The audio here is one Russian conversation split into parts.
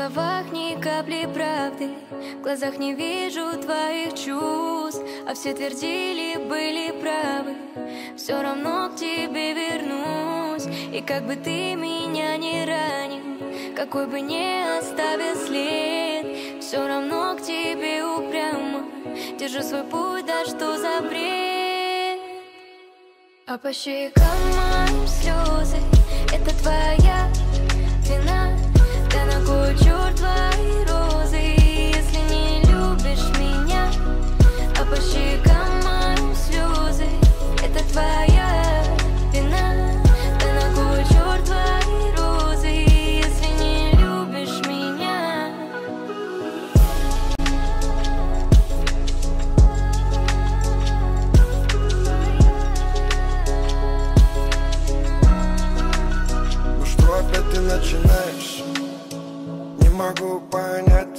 словах ни капли правды. В глазах не вижу твоих чувств А все твердили, были правы. Все равно к тебе вернусь И как бы ты меня не ранил Какой бы не оставил след Все равно к тебе упрямо. Держу свой путь, да что за бред? А по щекам моим слезы Это твоя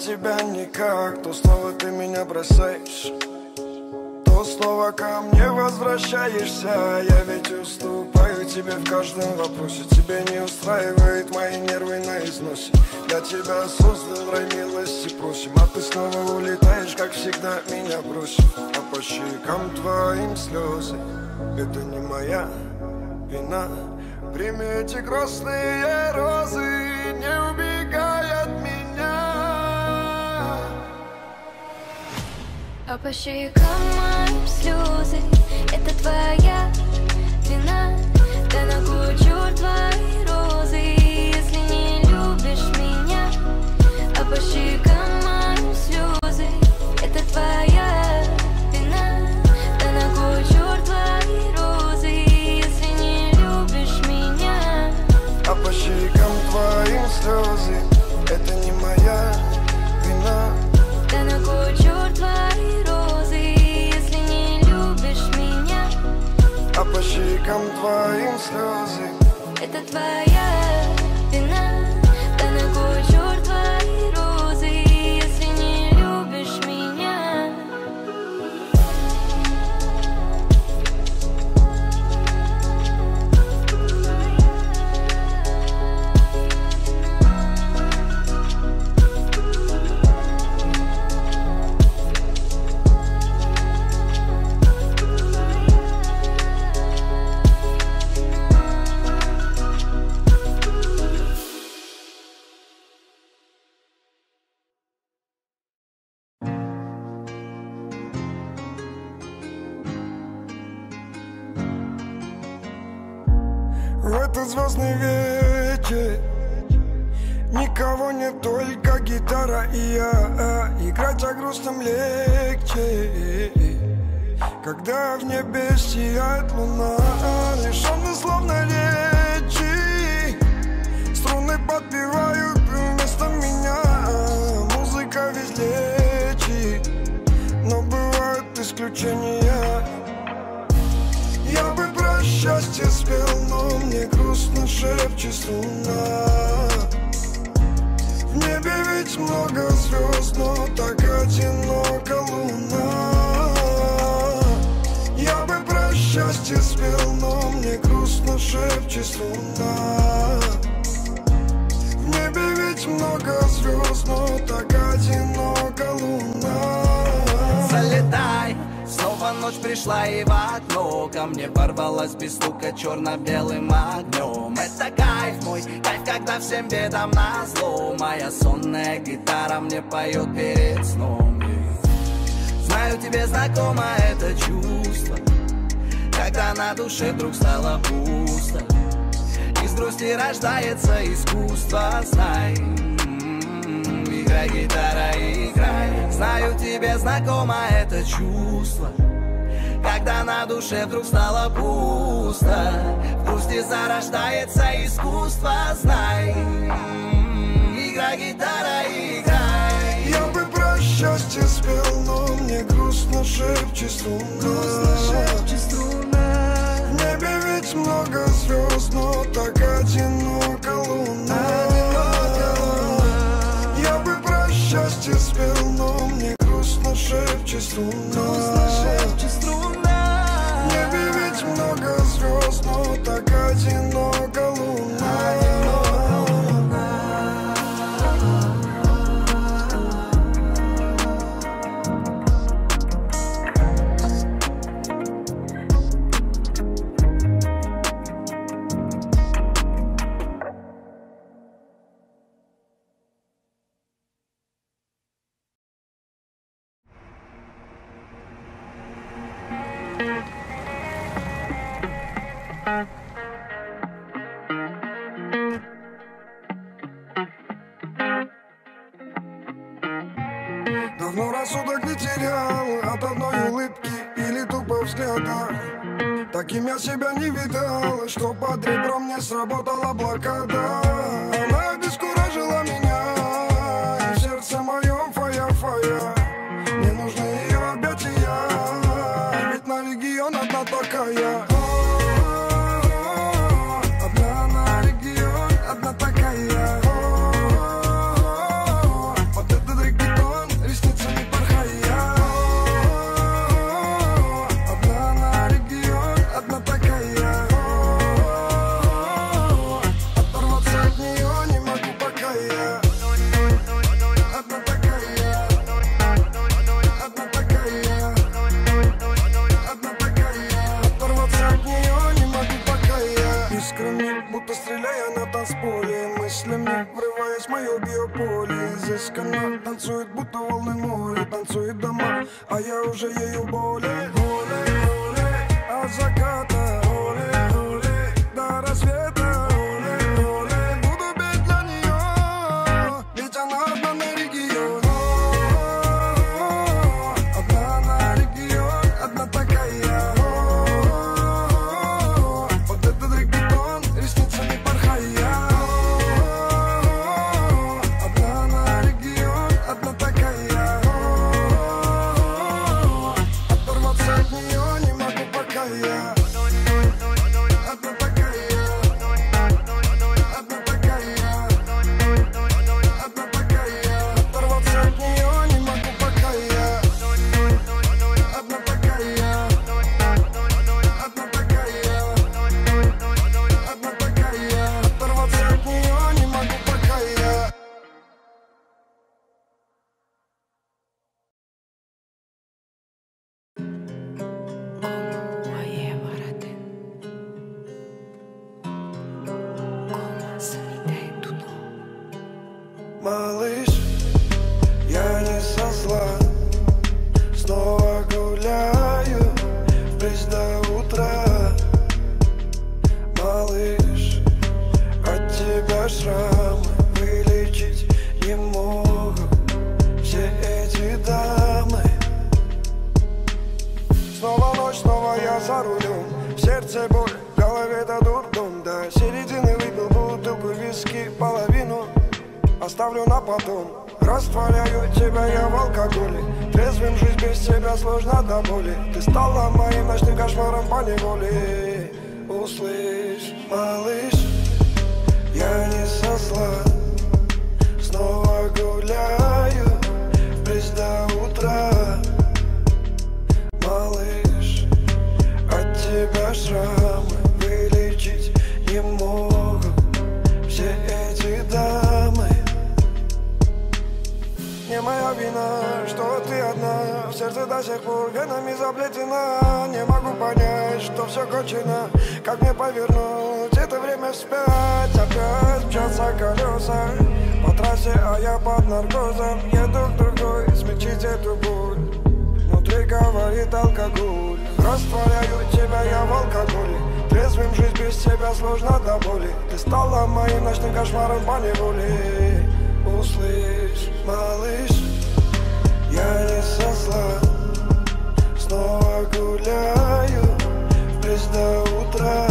тебя никак. То слово ты меня бросаешь То слово ко мне возвращаешься. Я ведь уступаю тебе в каждом вопросе. Тебе не устраивает мои нервы на износе. Для тебя создан рай милости просим. А ты снова улетаешь, как всегда меня бросив. А по щекам твоим слезы Это не моя вина. Прими эти красные розы, не убегай А по щекам моим слезы Это твоя вина. Да на черт твои розы Если не любишь меня? А по щекам моим слезы Это твоя черно-белым огнем Это кайф мой, кайф, когда всем бедам назло. Моя сонная гитара мне поет перед сном. Знаю, тебе знакомо это чувство Когда на душе вдруг стало пусто. Из грусти рождается искусство, знай. М, Играй, гитара, играй. Знаю, тебе знакомо это чувство Когда на душе вдруг стало пусто. В грусти зарождается искусство, знай. М, Играй, гитара, играй. Я бы про счастье спел, но мне грустно шепчет струна. В небе ведь много звезд, но так одинока луна. Я бы про счастье спел, но мне грустно шепчет струна. В сработала блокада дамы. Снова ночь, снова я за рулем. В сердце боль, в голове-то дурдом. До середины выпил бутылку виски половину Оставлю на потом. Растворяю тебя я в алкоголе. Трезвым жизнь без тебя сложно до боли. Ты стала моим ночным кошмаром по неволе. Услышь, малыш, я не со зла. Снова гуляю бриз до утра Малыш, от тебя шрамы вылечить не могут Все эти дамы. Не моя вина, что ты одна. В сердце до сих пор венами заплетена. Не могу понять, что все кончено. Как мне повернуть это время вспять? Опять мчатся колеса По трассе, а я под наркозом. Еду к другой, смягчить эту боль. Внутри говорит алкоголь. Растворяю тебя я в алкоголе. Трезвым жизнь без тебя сложно до боли. Ты стала моим ночным кошмаром по неволе. Услышь, малыш, я не со зла. Снова гуляю в бриз до утра.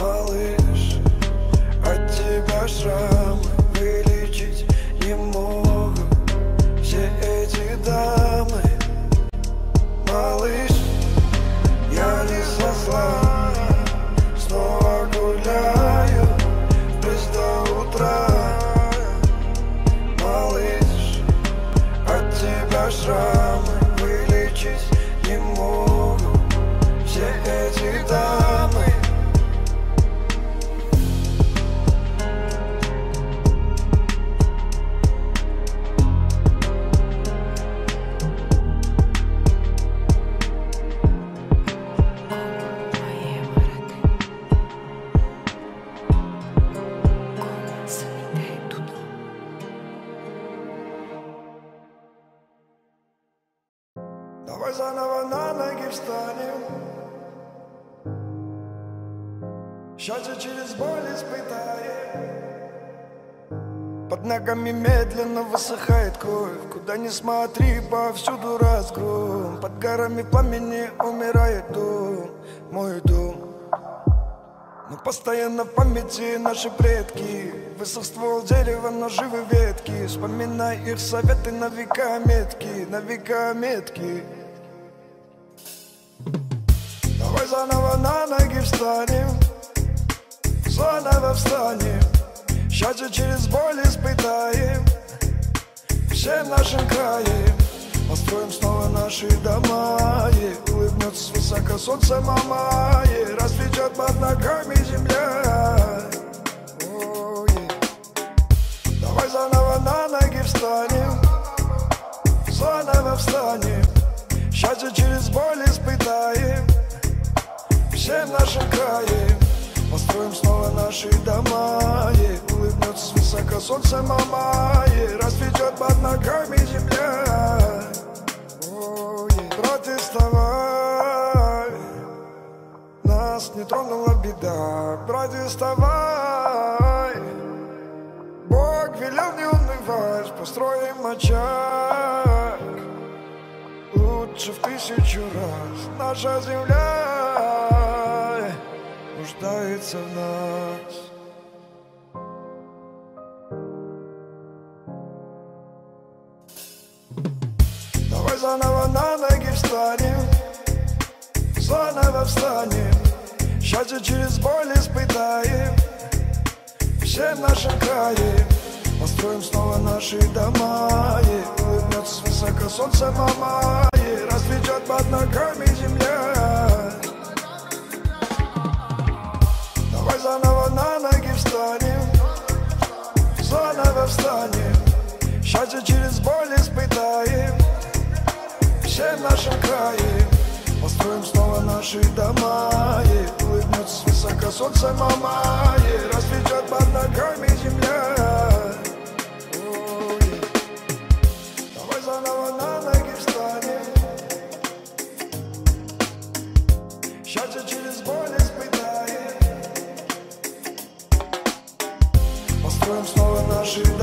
Малыш, от тебя шрамы вылечить не эти дамы Малыш, я не со зла. Снова гуляю бриз до утра. Малыш, от тебя шрамы вылечить не могут Все эти дамы высыхает кровь Куда ни смотри, повсюду разгром. Под горами пламени умирает дом Мой дом. Но постоянно в памяти наши предки. Высох ствол дерева, но живы ветки. Вспоминай их советы на века метки На века метки. Давай заново на ноги встанем Заново встанем. Счастье через боль испытаем Всем нашим краем Построим снова наши дома. И Улыбнется высоко солнце мама. И Расцветет под ногами земля. Давай заново на ноги встанем. Заново встанем. Счастье через боль испытаем. Всем нашим краем Построим снова наши дома и Улыбнется с высоко солнце мама и Расцветет под ногами земля. Протестовай Нас не тронула беда Протестовай Бог велел не унывать Построим очаг. Лучше в тысячу раз Наша земля Нуждается в нас. Заново на ноги встанем Заново встанем. Счастье через боль испытаем Всем нашим краем Построим снова наши дома И улыбнется высоко солнце мама И расцветет под ногами земля заново на ноги встанем. Заново встанем. Счастье через боль испытаем. Всем нашим краем. Построим снова наши дома. И улыбнется высоко солнце мама. И расцветет под ногами земля. Давай заново на снова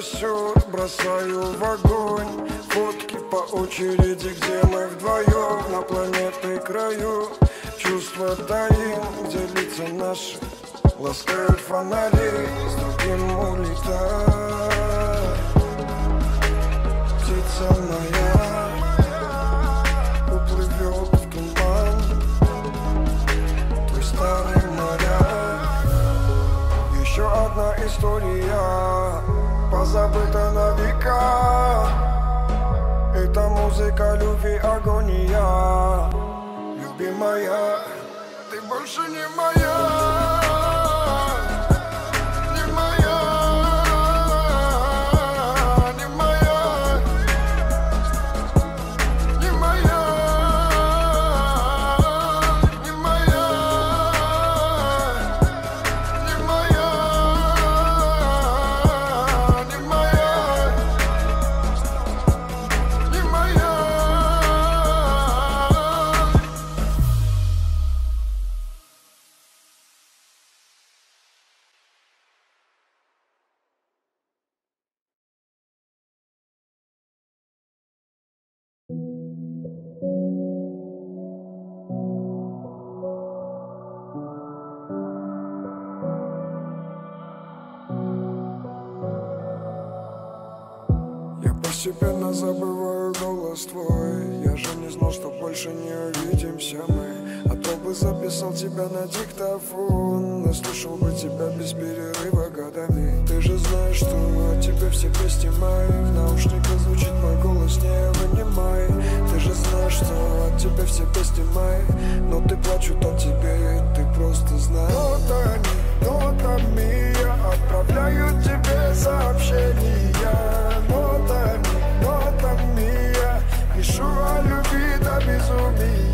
костер, бросаю в огонь. Фотки по очереди, где мы вдвоем На планеты краю. Чувства таим, где лица наши Ласкают фонари, с другим улетай Птица моя Уплывет в туман. Твой старый моряк. Еще одна история Позабыта на века. Это музыка любви, агония. Любимая, ты больше не моя все кости мои. В наушниках звучит мой голос, не вынимай. Ты же знаешь, что от тебя все кости мои. Но ты плачут о тебе, ты просто знаешь. Нота не, нота мия. Отправляю тебе сообщения. Нота не, нота мия. Пишу о любви до безумия.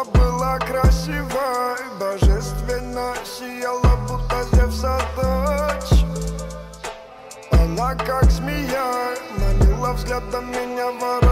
Она была красива божественно сияла, будто Зевса дочь. Она как змея манила взглядом меня ворот.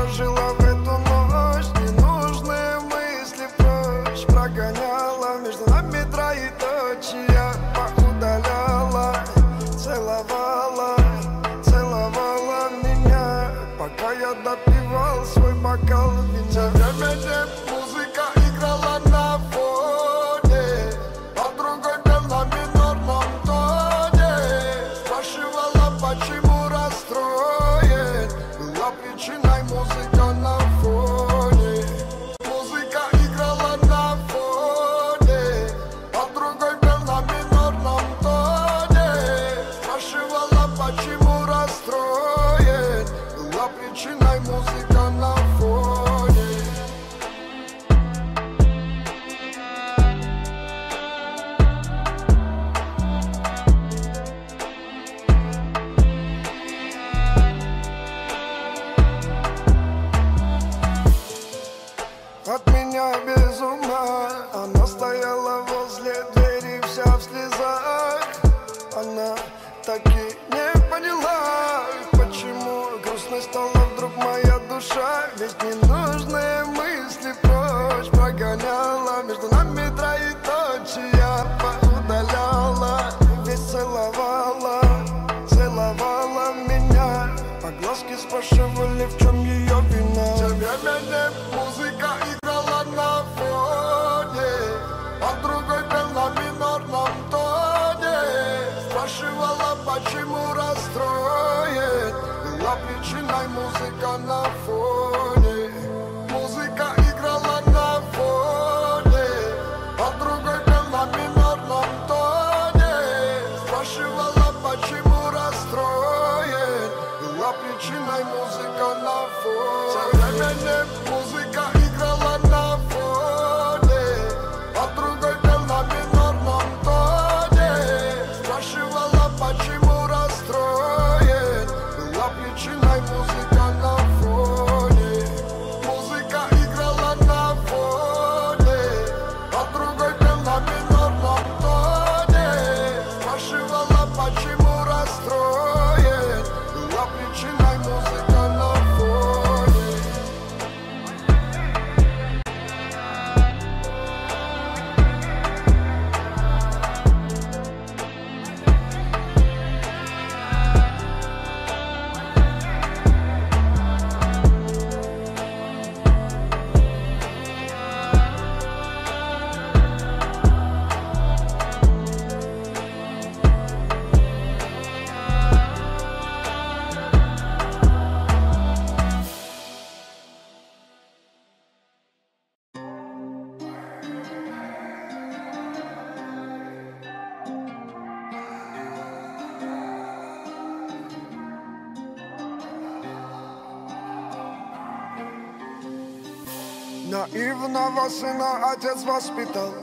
Наивного сына отец воспитал.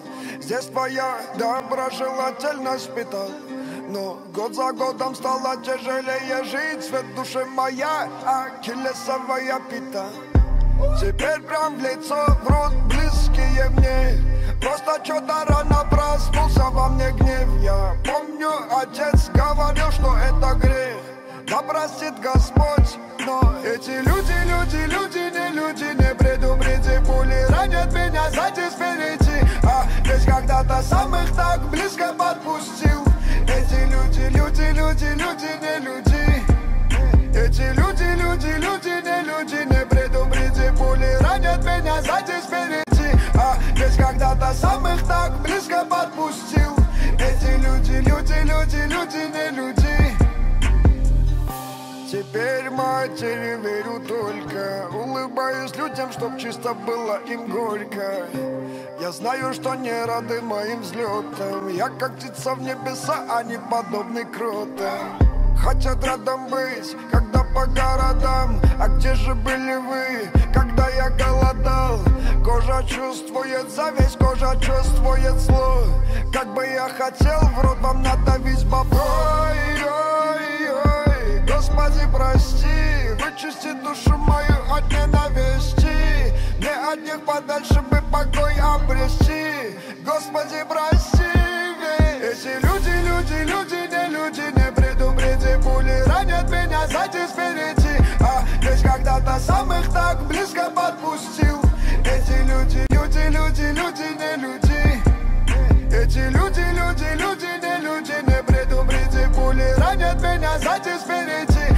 Здесь твоя доброжелательность питал но год за годом стало тяжелее жить. Свет души моя, ахиллесовая пита Теперь прям в лицо врут близкие мне. Просто что-то рано проснулся во мне гнев. Я помню, отец говорил, что это грех. Да простит Господь но эти люди, люди, люди, не люди Не предупреди, пули ранят меня сзади спереди А ведь когда-то самых так близко подпустил. Эти люди, люди, люди, люди, не люди. Эти люди, люди, люди, не люди. Не предупреди, пули ранят меня сзади спереди А ведь когда-то самых так близко подпустил. Эти люди, люди, люди, люди, не люди Теперь матери верю только. Улыбаюсь людям, чтоб чисто было им горько. Я знаю, что не рады моим взлетам. Я как птица в небеса, а не подобный кротам Хотят рядом быть, когда по городам. А где же были вы, когда я голодал? Кожа чувствует зависть, кожа чувствует зло. Как бы я хотел в рот вам надавить бабой Господи, прости Вычисти душу мою от ненависти. Мне от них подальше бы покой обрести. Господи, прости Эти люди, люди, люди, не люди Не предупреди, пули ранят меня сзади спереди А ведь когда-то самых так близко подпустил. Эти люди, люди, люди, люди, не люди. Эти люди, сзади спереди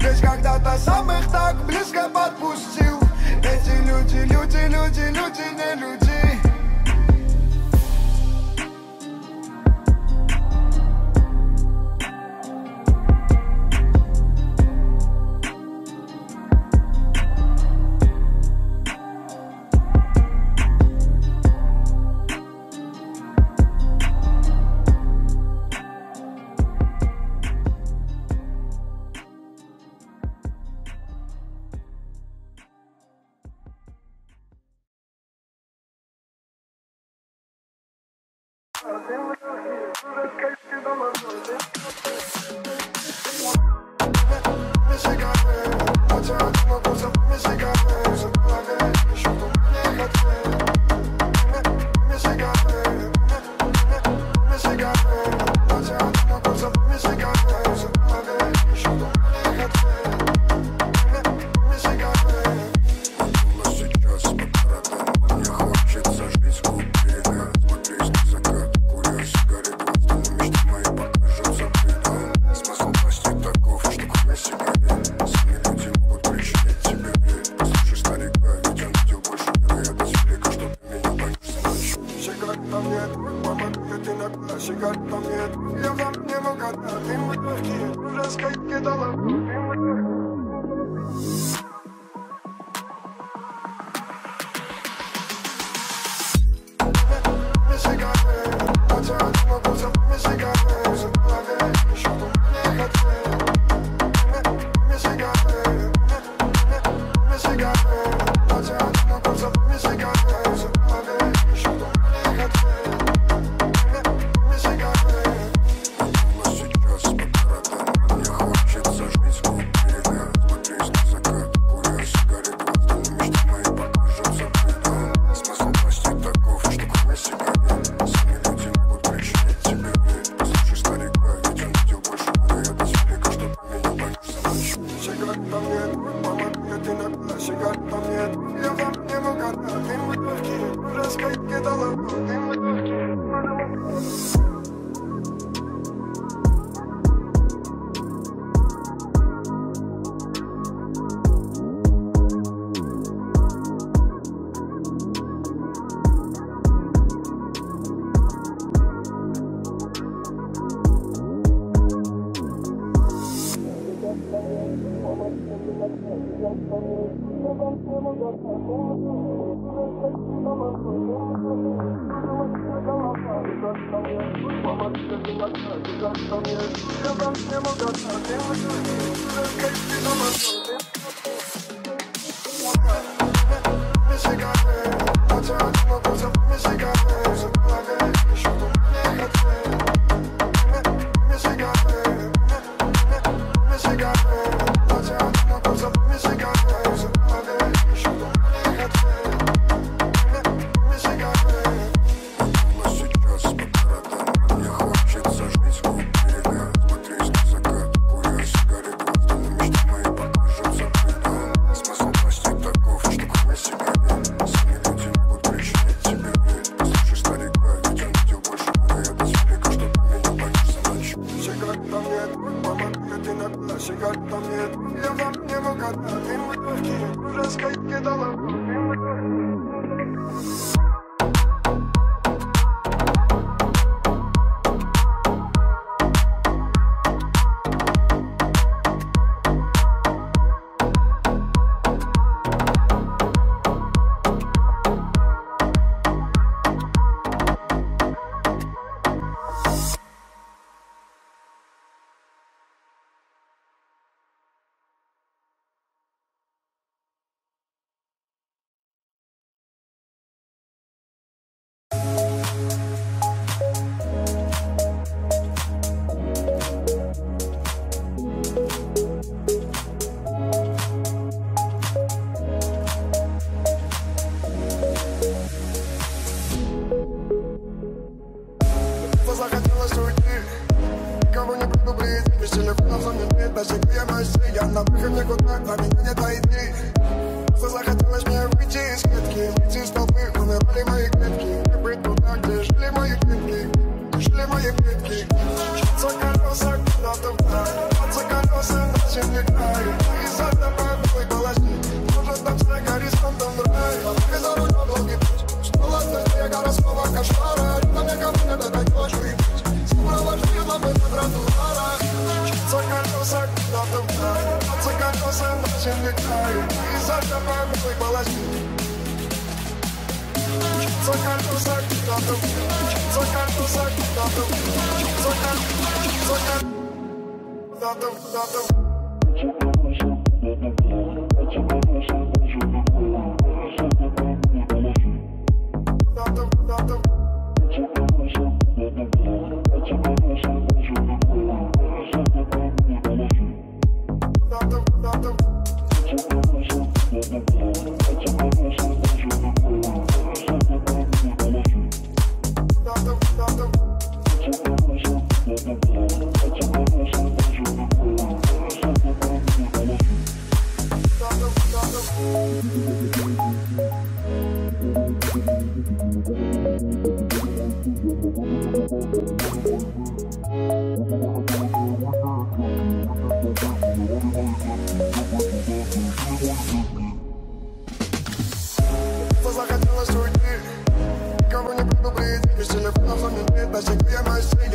ведь когда-то самых так близко подпустил. Эти люди, люди, люди, люди, не люди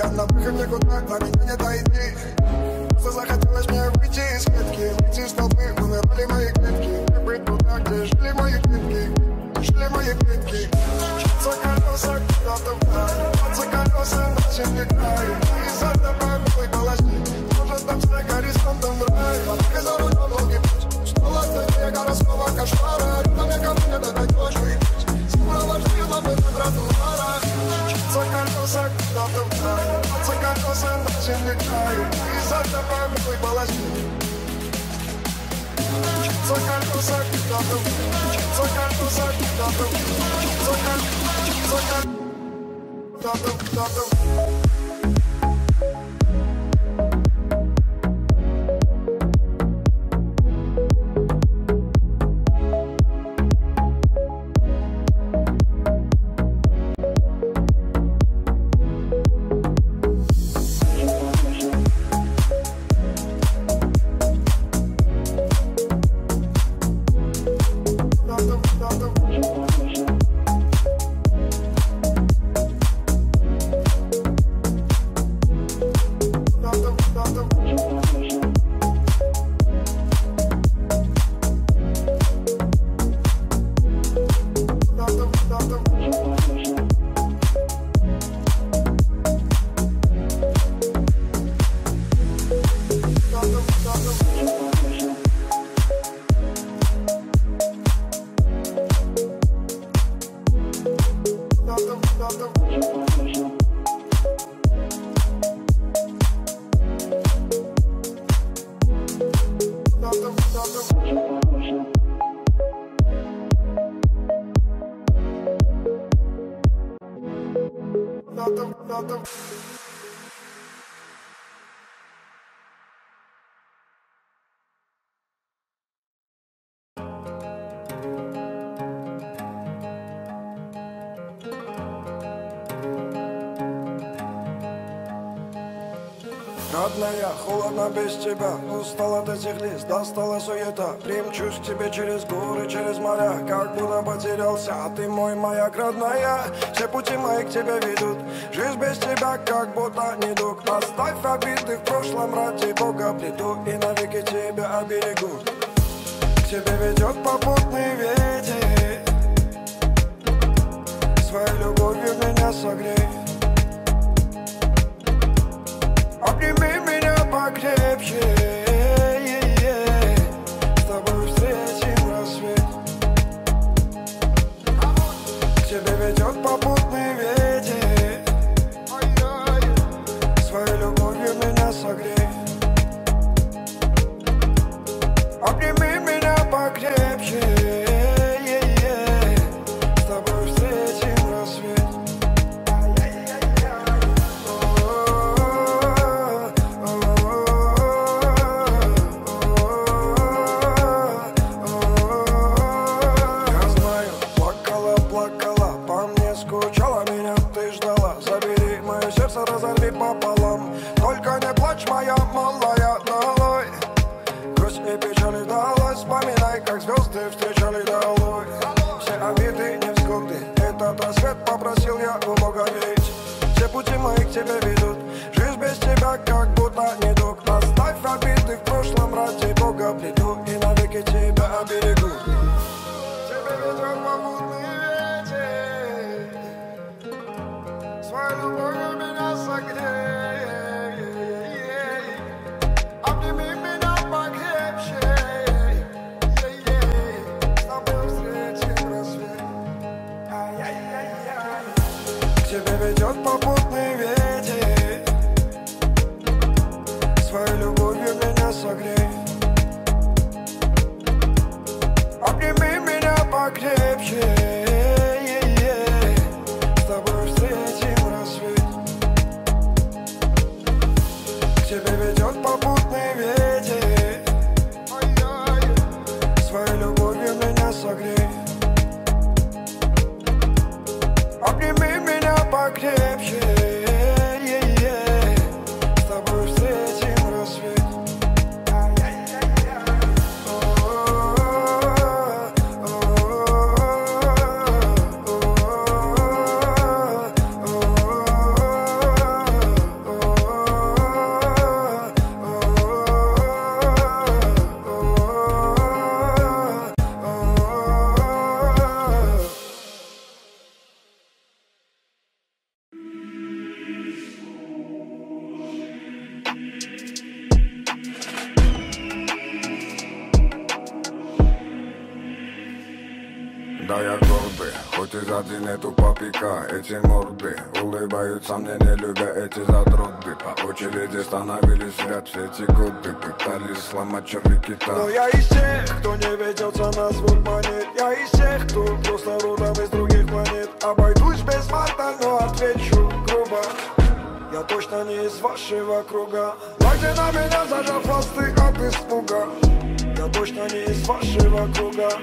I'm not to be осенний краю И за тобой мой балансир За карту закидатым За карту закидатым За карту закидатым Thank you. холодно без тебя. Устала до этих лиц, достала суета Примчусь к тебе через горы, через моря. Как будто потерялся, а ты мой маяк родная. Все пути мои к тебе ведут. Жизнь без тебя как будто недуг Оставь обиды в прошлом, ради бога Приду и навеки тебя оберегу. К тебе ведет попутный ветер. Своей любовью меня согрей. Обними marketed,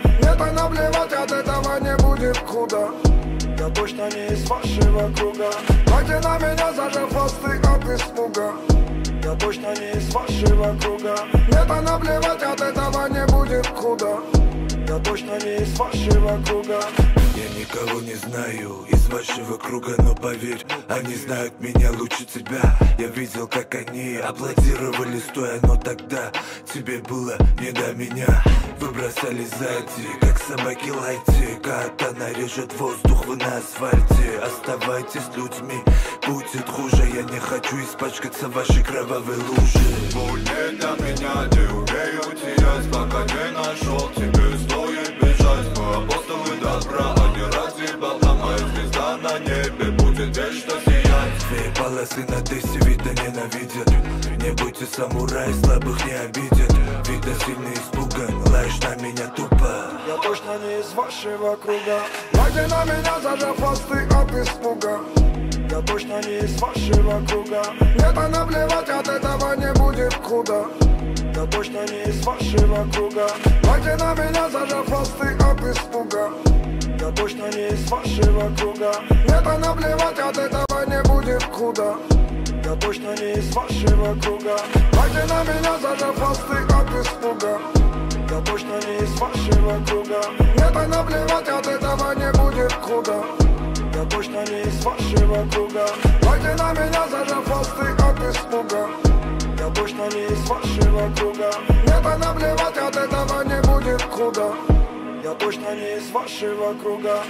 Мне так наплевать, от этого не будет худо Я точно не из вашего круга. Лайте на меня, зажав хвосты от испуга. Я точно не из вашего круга. Мне то наплевать, от этого не будет худо Я точно не из вашего круга Я никого не знаю из вашего круга, но поверь, они знают меня лучше тебя. Я видел, как они аплодировали стоя, но тогда тебе было не до меня. Вы бросались сзади, как собаки лайте, катана режет воздух, вы на асфальте. Оставайтесь людьми, будет хуже, я не хочу испачкаться в вашей кровавой луже. Будет для меня, не умею терять, пока не нашел Тебе вечно сиять Две полосы на тесте, видно ненавидят. Не будьте самурай, слабых не обидят. Видно сильно испуган, лаешь на меня тупо. Я точно не из вашего круга. Лайте на меня, зажав хвосты от испуга. Я точно не из вашего круга. Мне то наплевать, от этого не будет худо. Я точно не из вашего круга. Лайте на меня, зажав хвосты от испуга Я точно не из вашего круга. Мне то наплевать, от этого не будет худо. Я точно не из вашего круга. Лайте на меня, зажав хвосты от испуга. Я точно не из вашего круга. Мне то наплевать, от этого не будет худо. Я точно не из вашего круга. Лайте на меня, зажав хвосты от испуга. Я точно не из вашего круга. Мне то наплевать, от этого не будет худо Я точно не из вашего круга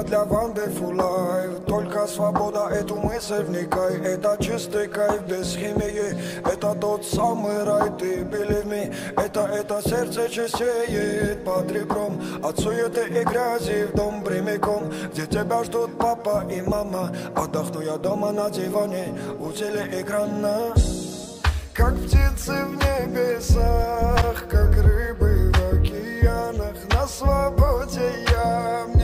Надо для Wonderful Life Только свобода, эту мысль вникай. Это чистый кайф без химии. Это тот самый рай, ты believe me. Это, это сердце чистеет под ребром. От суеты и грязи в дом прямиком Где тебя ждут папа и мама. Отдохну я дома на диване у телеэкрана Как птицы в небесах, как рыбы в океанах. На свободе я,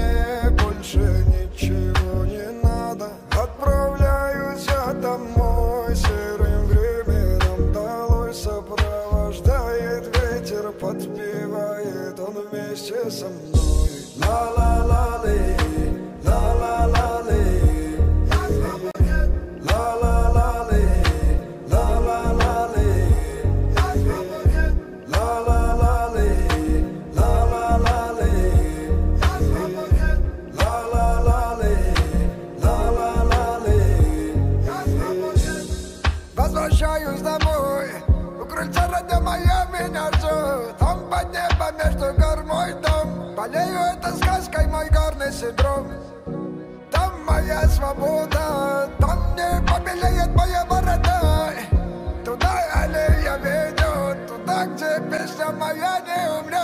горный синдром. Там моя свобода Там не побелеет моя борода. Туда аллея ведет Туда, где песня моя не умрет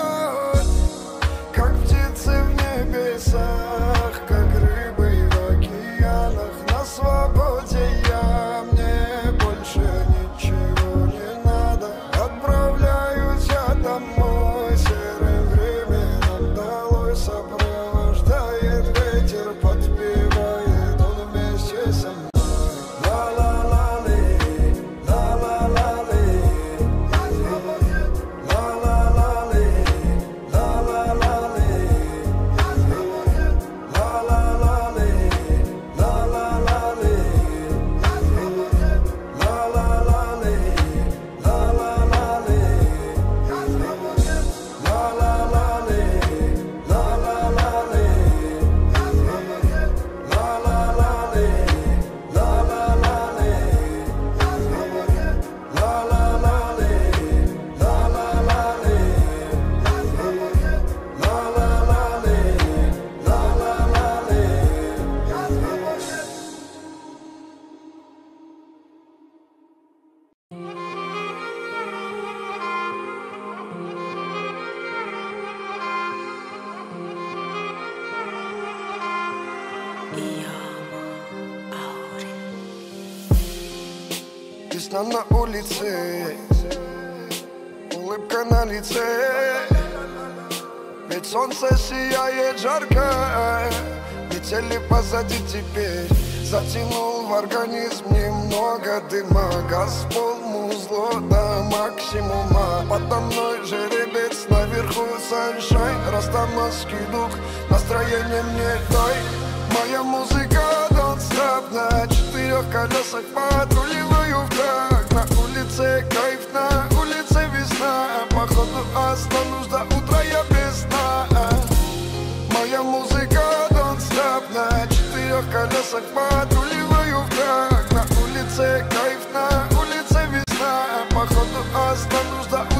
на улице, улыбка на лице. Ведь солнце сияет жарко, метели позади теперь. Затянул в организм немного дыма. Газ в пол, музло до максимума. Подо мной жеребец, наверху саншайн. Растаманский дух, настроение мне дай. Моя музыка stop На четырех колесах патруливаю в так На улице кайф, на улице весна Походу останусь до утра я без сна. Моя музыка stop На четырех колесах патруливаю в так На улице кайф, на улице весна Походу останусь до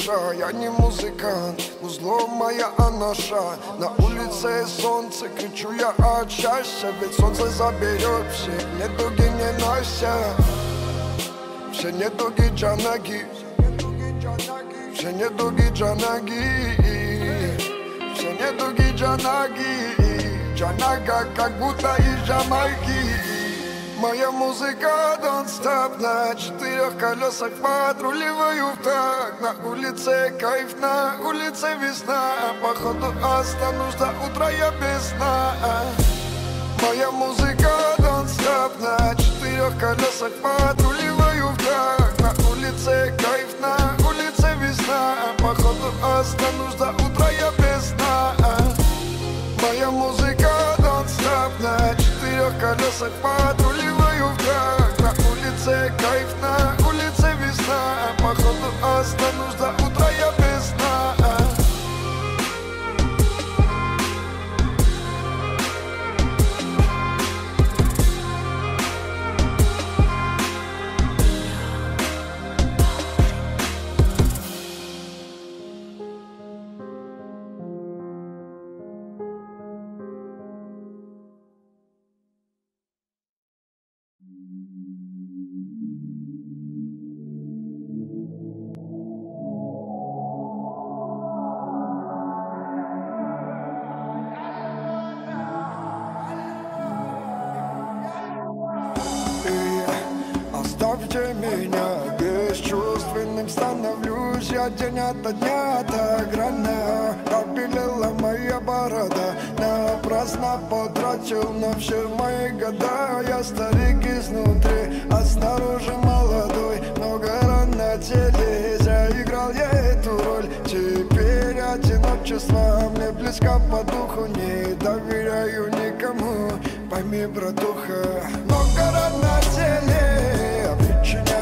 душа Я не музыкант, узло моя анаша На улице солнце, кричу я от счастья Ведь солнце заберет все недуги не нося Все недуги джанаги Все недуги джанаги Все недуги джанаги Джанага как будто из Жамайки Моя музыка stop На четырех колесах патруливаю в так На улице кайф, на улице весна Походу останусь до утра я без сна. Моя музыка stop На четырех колесах патруливаю в так На улице кайф, на улице весна Походу останусь до утра я без сна. Моя музыка stop На четырех колесах патруливаю nós estamos ото дня Так рано побелела моя борода. Напрасно потратил на все мои года. Я старик изнутри, а снаружи молодой. Много ран на теле, заиграл я эту роль. Теперь одиночество мне близко по духу. Не доверяю никому, пойми, братуха. Много ран на теле, причиняют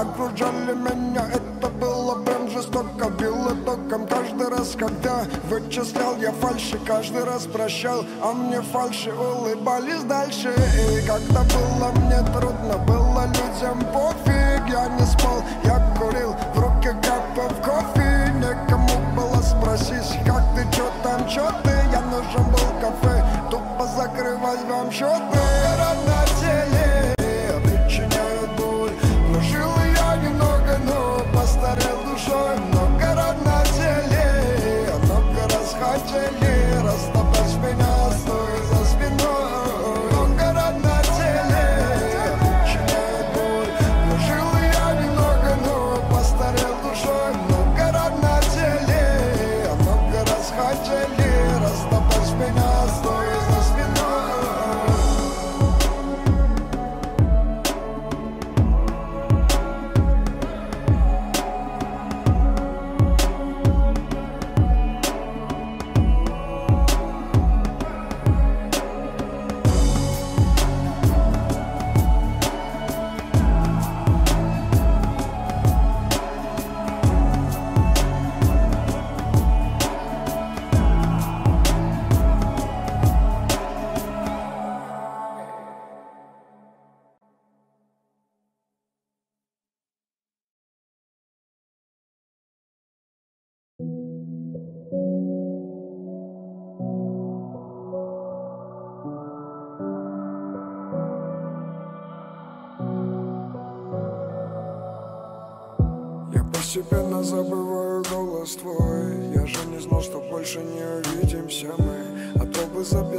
Окружали меня, это было прям жестоко. Било током каждый раз, когда вычислял я фальши. Каждый раз прощал, а мне фальши улыбались дальше. И когда было мне трудно, было людям пофиг. Я не спал, я курил, в руке капал кофе. Некому было спросить, как ты, чё там, чё ты? Я нужен был кафе, тупо закрывать вам счеты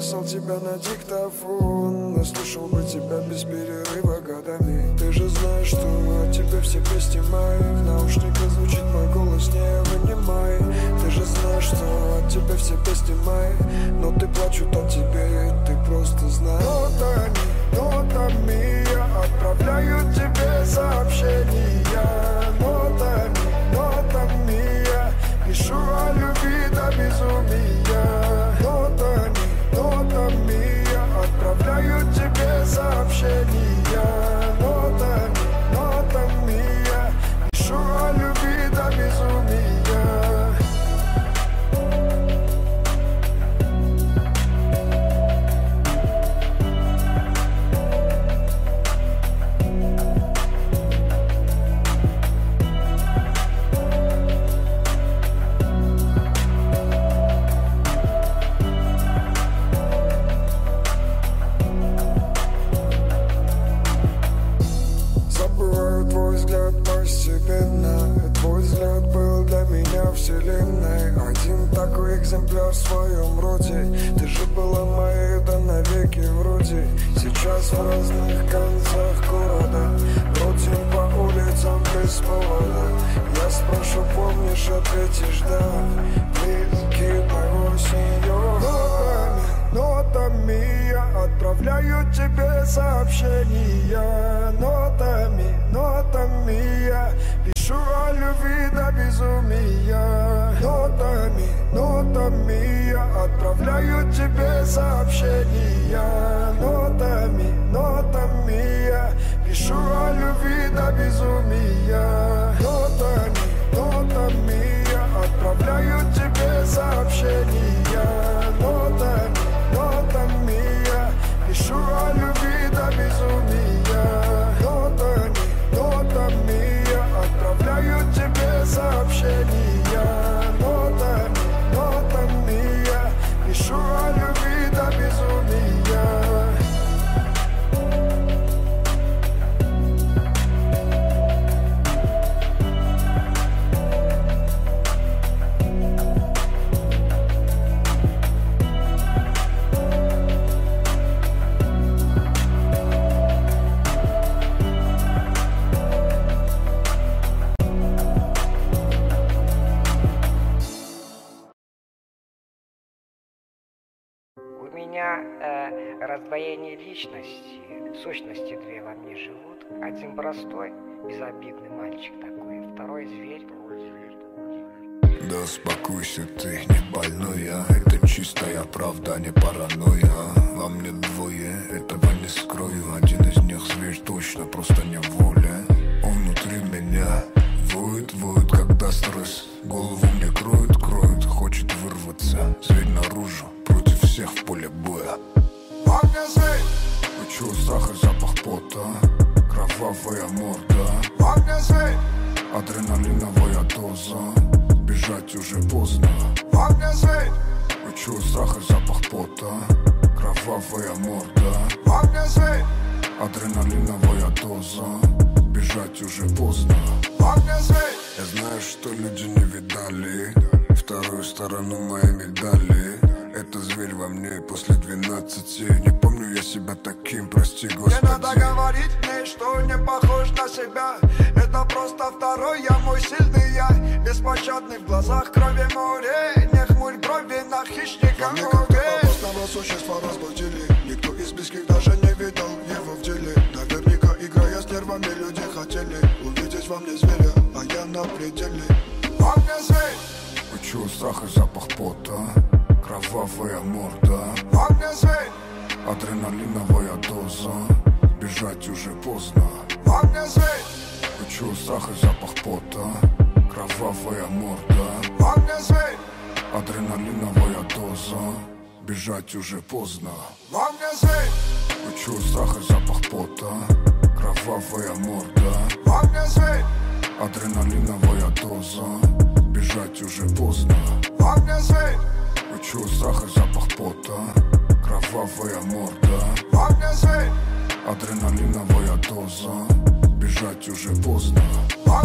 бы записал тебя на диктофон Но слушал бы тебя без перерыва годами. Ты же знаешь, что от тебя все песни мои В наушниках звучит мой голос, не вынимай. Ты же знаешь, что от тебя все песни мои такой экземпляр в своем роде. Ты же была моей, да навеки вроде. Сейчас в разных концах города. Бродим по улицам без повода. Я спрошу, помнишь, ответишь да in your heart Нотами я отправляю тебе сообщения. Нотами, нотами я любви до безумия Нотами, нотами я отправляю тебе сообщения Нотами, нотами я пишу о любви до безумия Нотами, нотами я отправляю тебе сообщения раздвоение личности, сущности две во мне живут. Один простой, безобидный мальчик такой, второй зверь. Да успокойся ты, не больная Это чистая правда, не паранойя. Во мне двое, этого не скрою. Один из них зверь точно, просто не воля Он внутри меня воет, воет, когда стресс. Голову мне кроет, кроет, хочет вырваться. Зверь наружу, против всех в поле боя Учу сахар, запах пота Кровавая морда. Адреналиновая доза Бежать уже поздно. Учу сахар, запах пота Кровавая морда. Адреналиновая доза Бежать уже поздно. Я знаю, что люди не видали Вторую сторону моей медали Это зверь во мне и после двенадцати Не помню я себя таким, прости Не надо господи говорить мне, что не похож на себя. Это просто второй я, мой сильный я. Беспощадный в глазах крови море Не хмурь брови на хищника Мне как-то море опасного существа разбудили Никто из близких даже не видел его в деле Наверняка играя с нервами люди хотели. Увидеть во мне зверя, а я на пределе. Во мне зверь, Учу сахар, запах пота Кровавая морда. Адреналиновая доза. Бежать уже поздно. Зверь, Учу сахар, запах пота. Кровавая морда. Адреналиновая доза. Бежать уже поздно. Зверь, Учу сахар, запах пота. Кровавая морда. Адреналиновая доза. Бежать уже поздно Учу сахар, запах пота Кровавая морда. Адреналиновая доза Бежать уже поздно. Во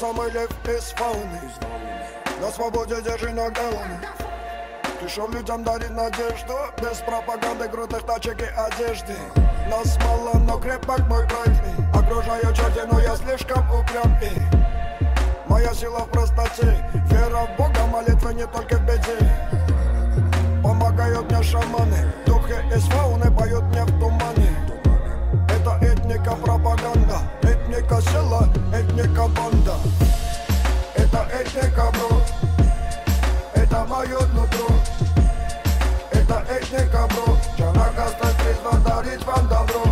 самый лев из фауны. На свободе держи нокдауны Пришел людям дарить надежду. Без пропаганды, крутых тачек и одежды. Нас мало, но крепок мой прайд Окружаю черти, но я слишком упрям и Моя сила в простоте. Вера в Бога, молитвы не только в беде. Помогают мне шаманы. Духи из фауны поют мне в тумане. Это этника пропаганда Этника сила, этника банда Это этника бро Это мое нутро Это этника бро Чанака стать призван дарить вам добро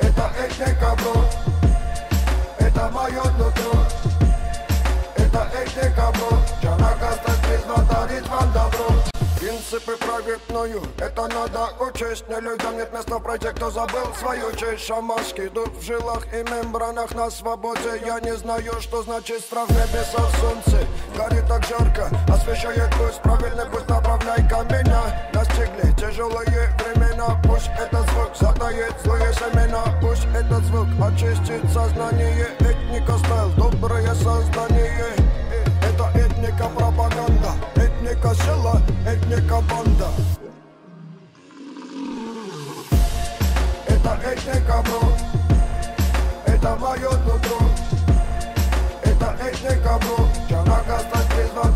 Это этника бро Это мое нутро Это этника бро Чанака стать призван Принципы правит мною, это надо учесть. Не людям нет места в пройти, кто забыл свою честь. Шаманский дух в жилах и мембранах на свободе. Я не знаю, что значит страх небеса в солнце Горит так жарко, освещает путь. Правильный путь направляй ко меня. Настигли тяжелые времена. Пусть этот звук задает злые семена. Пусть этот звук очистит сознание. Этника стайл, доброе создание Это этника пропаганда Сила, этника банда Это этника бро Это мое нутро. Это этника бро Чанака стать призван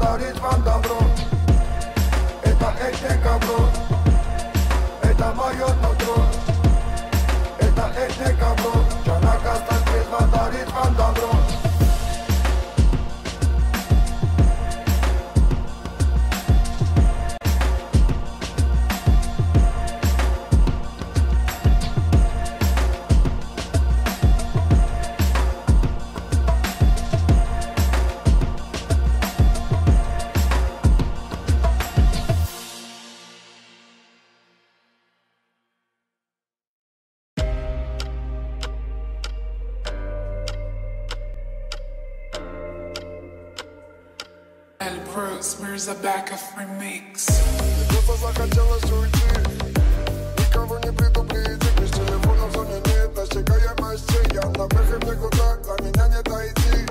is a backup remix. Просто захотелось уйти, никого не предупредить. Без телефона в зоне нет, досягаемости. Я на выход никуда, до меня не дойти.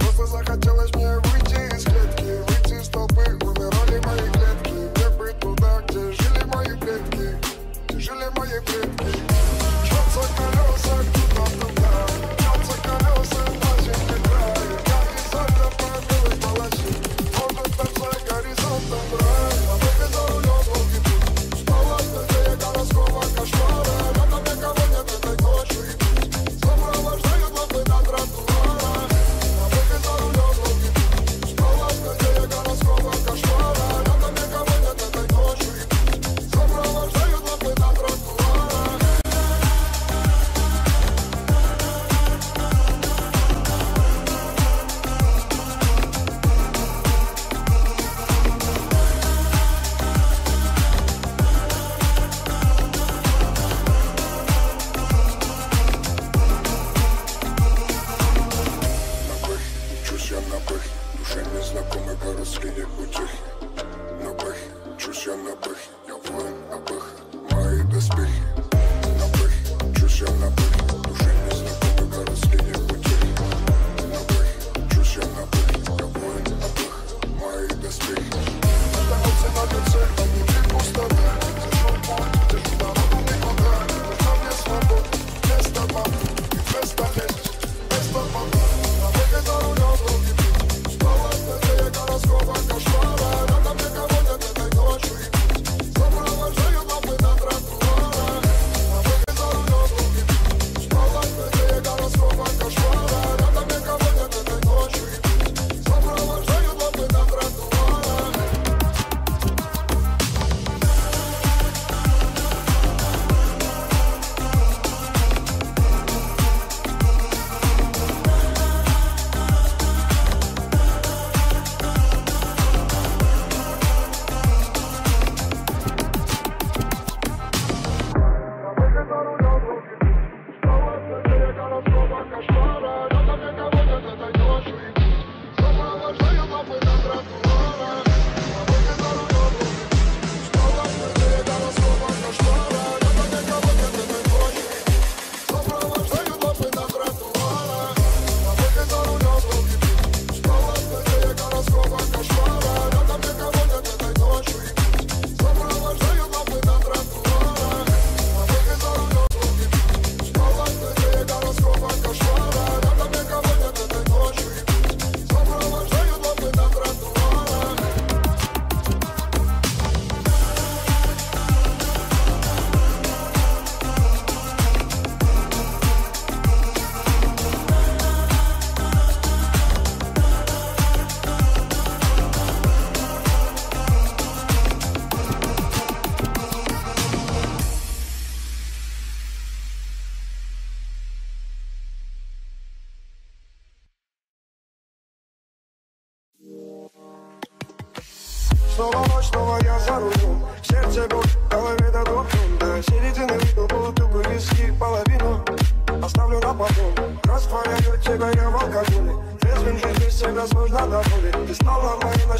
Просто захотелось мне выйти из клетки, выйти из толпы,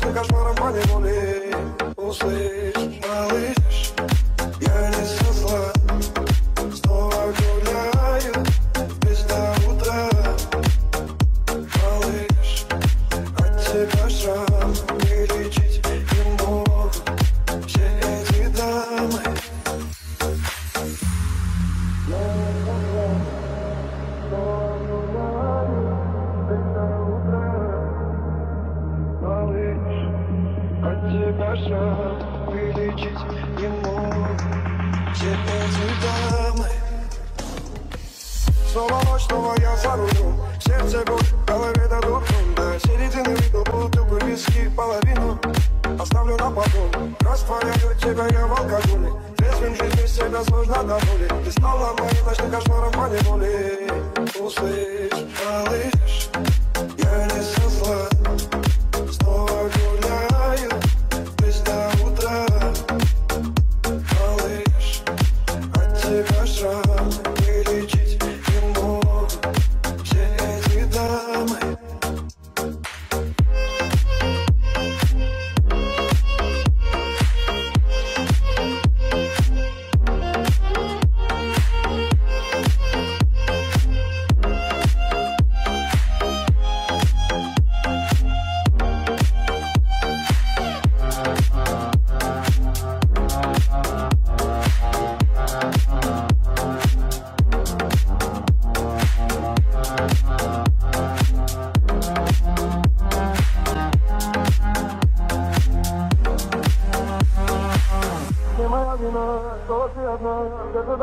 Ты кошмаром по неволе Услышь, малыш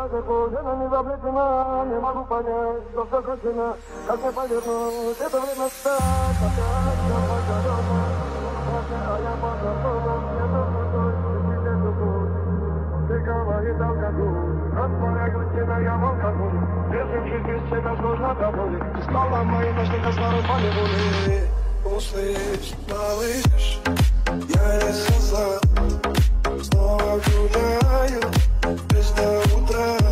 пор Вена не заплетена, не могу понять, что все кончено Как мне повернуть, это время стать Опять все погорено А я по законам, я только той, тебе любовь Ты говорит алкоголь, а твоя грудина я алкоголь Если жить без тебя сложно до боли Ты стала моим ночным кошмаром по неволе Услышь, малыш, я не создал Снова гуляю без до утра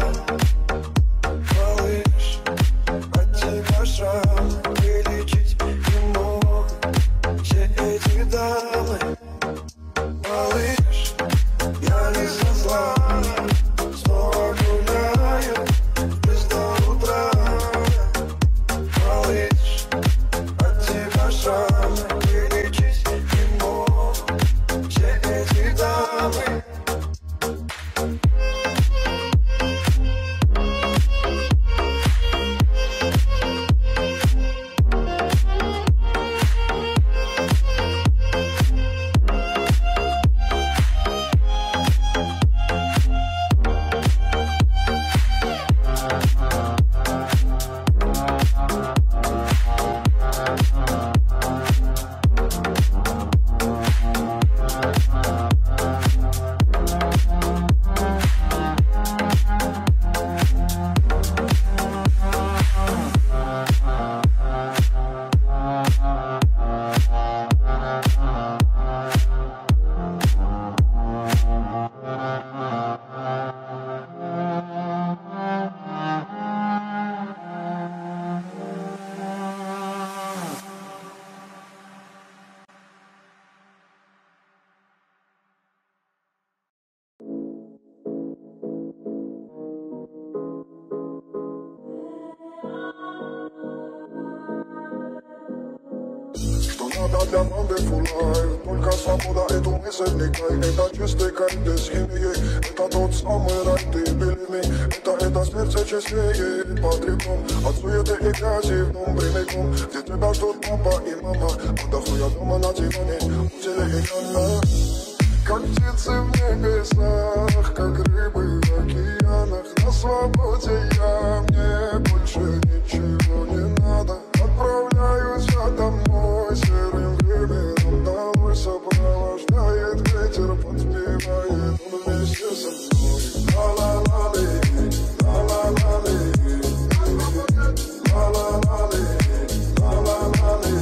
самый рай, ты believe me Это, это смерть все честнее под реком От суеты и грязи в дом прямиком Где тебя ждут папа и мама Отдохну я дома на диване У телеэкрана как птицы в небесах, как рыбы в океанах На свободе я, мне больше ничего не надо Отправляюсь я домой серым временем Домой сопровождает ветер, подпевает он вместе со мной Ла-ла-ла-ли, ла-ла-ла-ли Ла-ла-ла-ли, ла-ла-ла-ли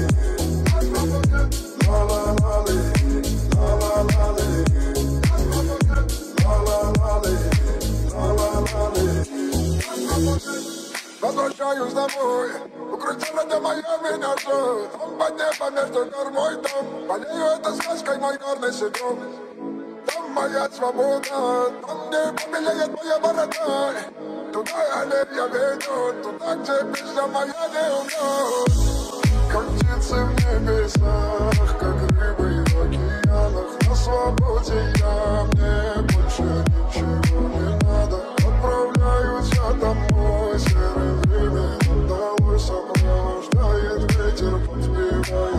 Ла-ла-ла-ли, ла-ла-ла-ли Ла-ла-ла-ли, ла-ла-ла-ли Возвращаюсь домой Крутила до Майами ножу Он под небо между кормой дом. Болею это сказкой мой горный синдром Там моя свобода. Там не побелеет моя борода. Туда я не я веду Туда, где песня моя не умрет. Как птицы в небесах Как рыбы в океанах. На свободе я Мне больше ничего не надо. Отправляюсь я домой Oh,